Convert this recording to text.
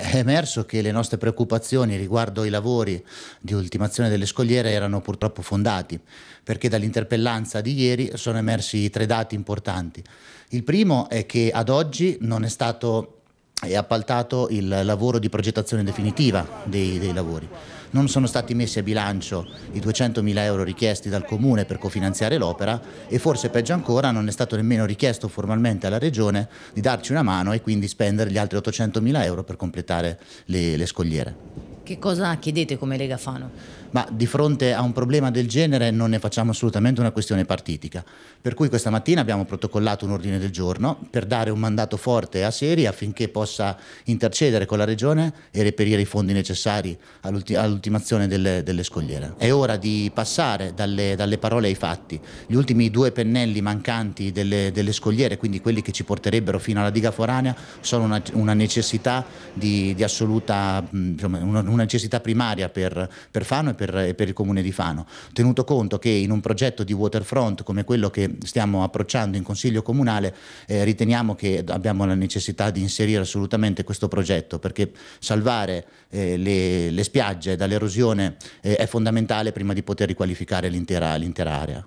È emerso che le nostre preoccupazioni riguardo i lavori di ultimazione delle scogliere erano purtroppo fondati, perché dall'interpellanza di ieri sono emersi tre dati importanti. Il primo è che ad oggi non è stato appaltato il lavoro di progettazione definitiva dei, dei lavori non sono stati messi a bilancio i 200.000 euro richiesti dal Comune per cofinanziare l'opera e forse peggio ancora non è stato nemmeno richiesto formalmente alla Regione di darci una mano e quindi spendere gli altri 800.000 euro per completare le, le scogliere. Che cosa chiedete come Lega Fano? Ma di fronte a un problema del genere non ne facciamo assolutamente una questione partitica. Per cui questa mattina abbiamo protocollato un ordine del giorno per dare un mandato forte a Seri affinché possa intercedere con la Regione e reperire i fondi necessari all'ultimazione delle, delle, scogliere. È ora di passare dalle, dalle, parole ai fatti. Gli ultimi due pennelli mancanti delle, delle, scogliere, quindi quelli che ci porterebbero fino alla diga foranea, sono una, una necessità di, di assoluta, insomma, una, una necessità primaria per, per Fano e per, e per, il comune di Fano, tenuto conto che in un progetto di waterfront come quello che stiamo approcciando in consiglio comunale eh, riteniamo che abbiamo la necessità di inserire assolutamente questo progetto perché salvare eh, le, le, spiagge dall'erosione eh, è fondamentale prima di poter riqualificare l'intera area.